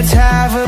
Let's have a